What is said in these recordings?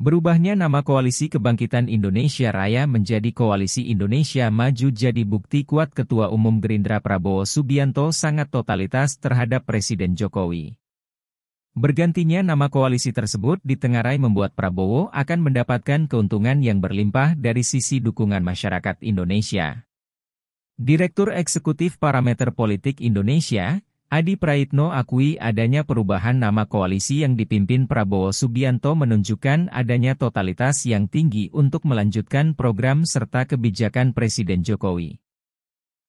Berubahnya nama Koalisi Kebangkitan Indonesia Raya menjadi Koalisi Indonesia Maju jadi bukti kuat Ketua Umum Gerindra Prabowo Subianto sangat totalitas terhadap Presiden Jokowi. Bergantinya nama koalisi tersebut ditengarai membuat Prabowo akan mendapatkan keuntungan yang berlimpah dari sisi dukungan masyarakat Indonesia. Direktur Eksekutif Parameter Politik Indonesia, Adi Praitno akui adanya perubahan nama koalisi yang dipimpin Prabowo Subianto menunjukkan adanya totalitas yang tinggi untuk melanjutkan program serta kebijakan Presiden Jokowi.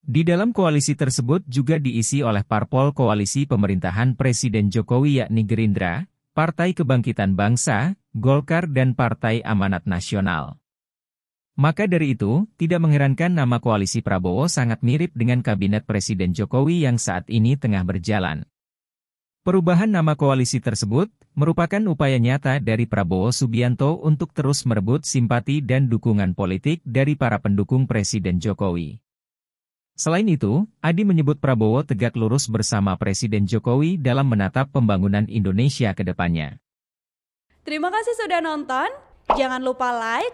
Di dalam koalisi tersebut juga diisi oleh parpol koalisi pemerintahan Presiden Jokowi yakni Gerindra, Partai Kebangkitan Bangsa, Golkar dan Partai Amanat Nasional. Maka dari itu, tidak mengherankan nama koalisi Prabowo sangat mirip dengan kabinet Presiden Jokowi yang saat ini tengah berjalan. Perubahan nama koalisi tersebut merupakan upaya nyata dari Prabowo Subianto untuk terus merebut simpati dan dukungan politik dari para pendukung Presiden Jokowi. Selain itu, Adi menyebut Prabowo tegak lurus bersama Presiden Jokowi dalam menatap pembangunan Indonesia ke depannya. Terima kasih sudah nonton. Jangan lupa like,